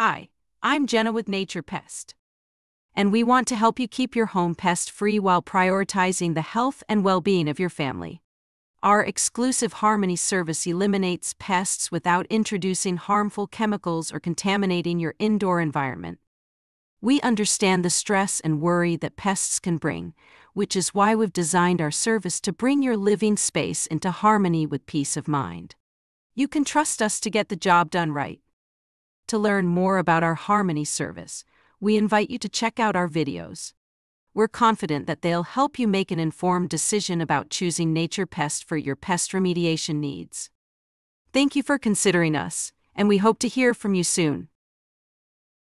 Hi, I'm Jenna with Nature Pest. And we want to help you keep your home pest free while prioritizing the health and well being of your family. Our exclusive Harmony service eliminates pests without introducing harmful chemicals or contaminating your indoor environment. We understand the stress and worry that pests can bring, which is why we've designed our service to bring your living space into harmony with peace of mind. You can trust us to get the job done right. To learn more about our Harmony service, we invite you to check out our videos. We're confident that they'll help you make an informed decision about choosing Nature Pest for your pest remediation needs. Thank you for considering us, and we hope to hear from you soon.